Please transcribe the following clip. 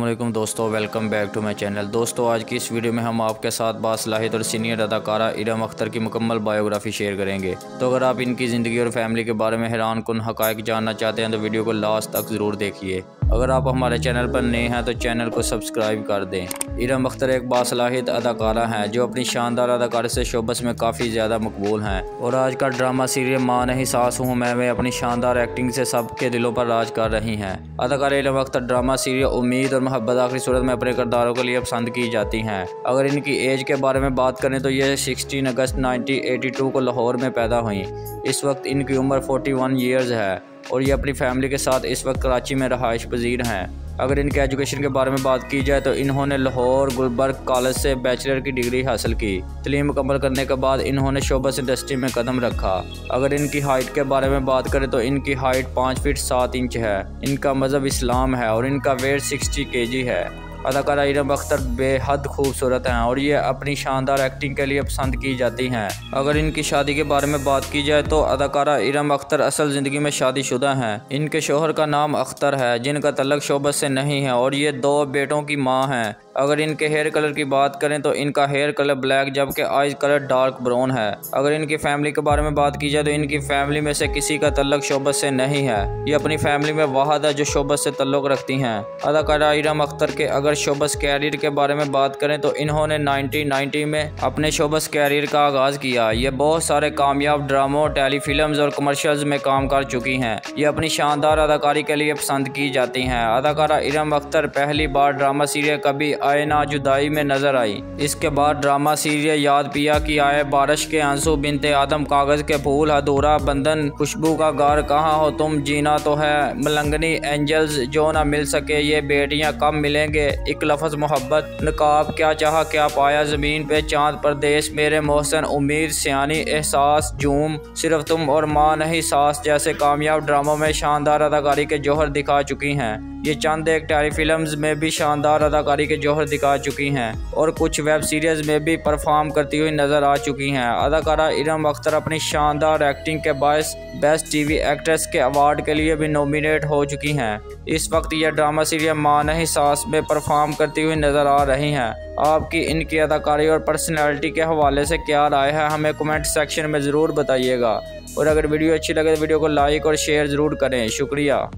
वालेकुम दोस्तों, welcome back to my channel. दोस्तों, आज की इस वीडियो में हम आपके साथ बासलाहित और सीनियर अदाकारा इरम अख्तर की मुकम्मल बायोग्राफी शेयर करेंगे। तो अगर आप इनकी ज़िंदगी और फैमिली के बारे में हैरान कन हक़ जानना चाहते हैं तो वीडियो को लास्ट तक ज़रूर देखिए। अगर आप हमारे चैनल पर नए हैं तो चैनल को सब्सक्राइब कर दें। इरम अख्तर एक बासलाहित अदाकारा हैं, जो अपनी शानदार अदाकारी से शोबस में काफ़ी ज़्यादा मकबूल हैं। और आज का ड्रामा सीरियल माँ नहीं सास हूँ, मैं में अपनी शानदार एक्टिंग से सबके दिलों पर राज कर रही हैं। अदाकार इरम अख्तर ड्रामा सीरियल उम्मीद और मोहब्बत आखिरी सूरत में अपने किरदारों के लिए पसंद की जाती हैं। अगर इनकी एज के बारे में बात करें तो ये 16 अगस्त 1982 को लाहौर में पैदा हुई। इस वक्त इनकी उम्र 41 ईयर्स है। और ये अपनी फैमिली के साथ इस वक्त कराची में रहाइश पजीर हैं। अगर इनके एजुकेशन के बारे में बात की जाए तो इन्होंने लाहौर, गुलबर्ग कॉलेज से बैचलर की डिग्री हासिल की। तलीम मुकम्मल करने के बाद इन्होंने शोबस इंडस्ट्री में कदम रखा। अगर इनकी हाइट के बारे में बात करें तो इनकी हाइट पाँच फीट सात इंच है। इनका मज़हब इस्लाम है और इनका वेट सिक्सटी के है। अदाकारा इरम अख्तर बेहद खूबसूरत हैं और ये अपनी शानदार एक्टिंग के लिए पसंद की जाती हैं। अगर इनकी शादी के बारे में बात की जाए तो अदाकारा इरम अख्तर असल ज़िंदगी में शादीशुदा हैं। इनके शोहर का नाम अख्तर है, जिनका तलक शोबत से नहीं है और ये दो बेटों की माँ हैं। अगर इनके हेयर कलर की बात करें तो इनका हेयर कलर ब्लैक जबकि आइज़ कलर डार्क ब्राउन है। अगर इनकी फैमिली के बारे में बात की जाए तो इनकी फैमिली में से किसी का तल्लक शोबत से नहीं है। ये अपनी फैमिली में वाहद है जो शोबत से तल्लुक रखती हैं। अदाकारा इरम अख्तर के अगर शोबस कैरियर के बारे में बात करें तो इन्होंने 1990 में अपने शोबस कैरियर का आगाज़ किया। ये बहुत सारे कामयाब ड्रामों टेलीफिल्म और कमर्शियल्स में काम कर चुकी हैं। ये अपनी शानदार अदाकारी के लिए पसंद की जाती हैं। अदाकारा इरम अख्तर पहली बार ड्रामा सीरियल कभी आए ना जुदाई में नज़र आई। इसके बाद ड्रामा सीरियल याद पिया की आए बारिश के आँसू बिनते आदम कागज़ के फूल अधूरा बंधन खुशबू का गार, कहाँ हो तुम? जीना तो है मलंगनी एंजल्स, जो ना मिल सके ये बेटियाँ कब मिलेंगे? एक लफज मोहब्बत, नकाब, क्या चाह, क्या पाया? ज़मीन पे चाँद, परदेश मेरे मोहसन, उम्मीद, सियानी, एहसास, जूम। सिर्फ़ तुम और माँ नहीं, सास जैसे कामयाब ड्रामों में शानदार अदाकारी के जौहर दिखा चुकी हैं। ये चंद एक टेलीफिल्म्स में भी शानदार अदाकारी के जौहर दिखा चुकी हैं और कुछ वेब सीरीज़ में भी परफॉर्म करती हुई नज़र आ चुकी हैं। अदाकारा इरम अख्तर अपनी शानदार एक्टिंग के बायस बेस्ट टीवी एक्ट्रेस के अवार्ड के लिए भी नॉमिनेट हो चुकी हैं। इस वक्त यह ड्रामा सीरियल माँ नहीं, सास में परफॉर्म करती हुई नज़र आ रही हैं। आपकी इनकी अदाकारी और पर्सनैलिटी के हवाले से क्या राय है, हमें कमेंट सेक्शन में ज़रूर बताइएगा। और अगर वीडियो अच्छी लगे तो वीडियो को लाइक और शेयर ज़रूर करें। शुक्रिया।